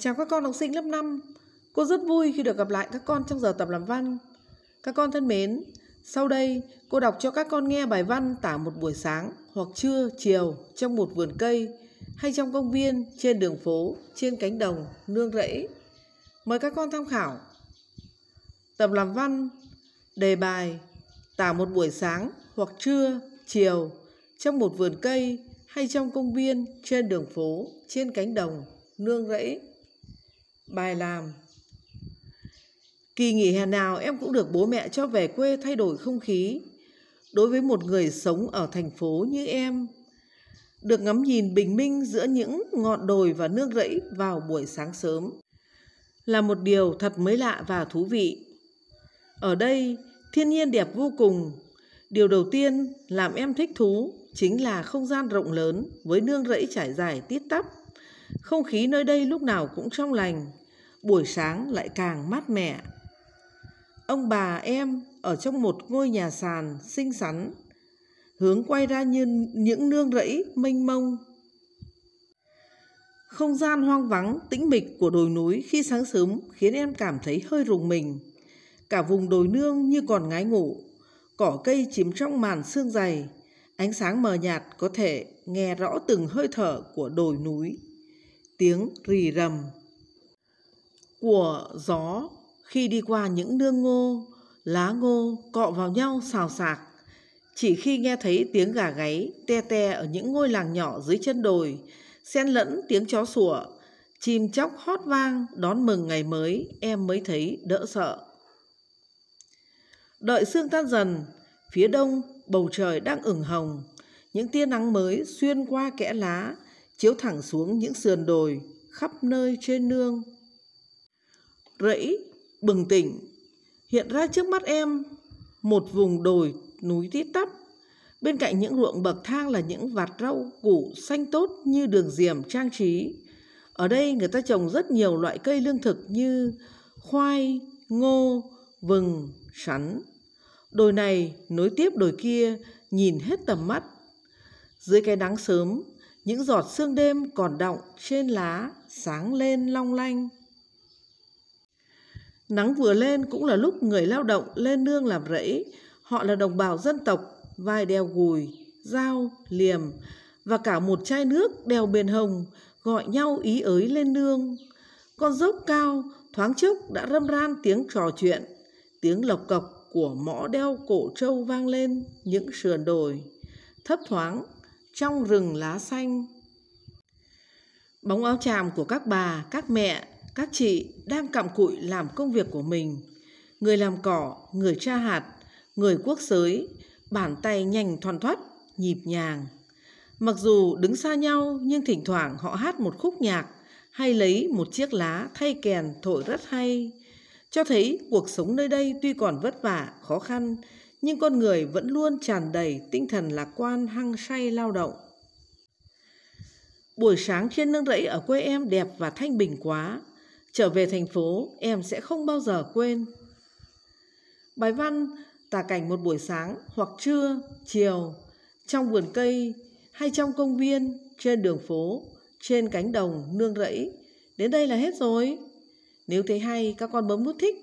Chào các con học sinh lớp 5. Cô rất vui khi được gặp lại các con trong giờ tập làm văn. Các con thân mến, sau đây cô đọc cho các con nghe bài văn tả một buổi sáng hoặc trưa, chiều trong một vườn cây hay trong công viên, trên đường phố, trên cánh đồng, nương rẫy. Mời các con tham khảo. Tập làm văn, đề bài tả một buổi sáng hoặc trưa, chiều trong một vườn cây hay trong công viên, trên đường phố, trên cánh đồng, nương rẫy. Bài làm Kỳ nghỉ hè nào em cũng được bố mẹ cho về quê thay đổi không khí. Đối với một người sống ở thành phố như em, được ngắm nhìn bình minh giữa những ngọn đồi và nương rẫy vào buổi sáng sớm là một điều thật mới lạ và thú vị. Ở đây, thiên nhiên đẹp vô cùng. Điều đầu tiên làm em thích thú chính là không gian rộng lớn với nương rẫy trải dài tít tắp. Không khí nơi đây lúc nào cũng trong lành, buổi sáng lại càng mát mẻ. Ông bà em ở trong một ngôi nhà sàn xinh xắn, hướng quay ra như những nương rẫy mênh mông. Không gian hoang vắng, tĩnh mịch của đồi núi khi sáng sớm khiến em cảm thấy hơi rùng mình. Cả vùng đồi nương như còn ngái ngủ, cỏ cây chìm trong màn sương dày, ánh sáng mờ nhạt có thể nghe rõ từng hơi thở của đồi núi. Tiếng rì rầm của gió khi đi qua những nương ngô, lá ngô cọ vào nhau xào xạc. Chỉ khi nghe thấy tiếng gà gáy te te ở những ngôi làng nhỏ dưới chân đồi, xen lẫn tiếng chó sủa, chim chóc hót vang đón mừng ngày mới, em mới thấy đỡ sợ. Đợi sương tan dần, phía đông bầu trời đang ửng hồng, những tia nắng mới xuyên qua kẽ lá, chiếu thẳng xuống những sườn đồi khắp nơi trên nương. Rẫy bừng tỉnh, hiện ra trước mắt em một vùng đồi núi tít tắp. Bên cạnh những ruộng bậc thang là những vạt rau củ xanh tốt như đường diềm trang trí. Ở đây người ta trồng rất nhiều loại cây lương thực như khoai, ngô, vừng, sắn. Đồi này nối tiếp đồi kia nhìn hết tầm mắt. Dưới cái nắng sớm, những giọt sương đêm còn đọng trên lá sáng lên long lanh. Nắng vừa lên cũng là lúc người lao động lên nương làm rẫy. Họ là đồng bào dân tộc, vai đeo gùi, dao, liềm và cả một chai nước đeo bền hồng gọi nhau ý ới lên nương. Con dốc cao thoáng chốc đã râm ran tiếng trò chuyện, tiếng lộc cộc của mõ đeo cổ trâu vang lên những sườn đồi, thấp thoáng trong rừng lá xanh. Bóng áo tràm của các bà, các mẹ các chị đang cặm cụi làm công việc của mình. Người làm cỏ, người tra hạt, người cuốc sới, bàn tay nhanh thoăn thoắt, nhịp nhàng. Mặc dù đứng xa nhau nhưng thỉnh thoảng họ hát một khúc nhạc hay lấy một chiếc lá thay kèn thổi rất hay. Cho thấy cuộc sống nơi đây tuy còn vất vả, khó khăn, nhưng con người vẫn luôn tràn đầy tinh thần lạc quan hăng say lao động. Buổi sáng trên nương rẫy ở quê em đẹp và thanh bình quá, Trở về thành phố, em sẽ không bao giờ quên. Bài văn tả cảnh một buổi sáng hoặc trưa, chiều, trong vườn cây hay trong công viên, trên đường phố, trên cánh đồng, nương rẫy. Đến đây là hết rồi. Nếu thấy hay, các con bấm nút thích,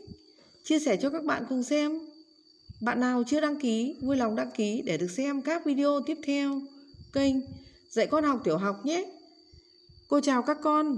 chia sẻ cho các bạn cùng xem. Bạn nào chưa đăng ký, vui lòng đăng ký để được xem các video tiếp theo kênh Dạy con học tiểu học nhé. Cô chào các con.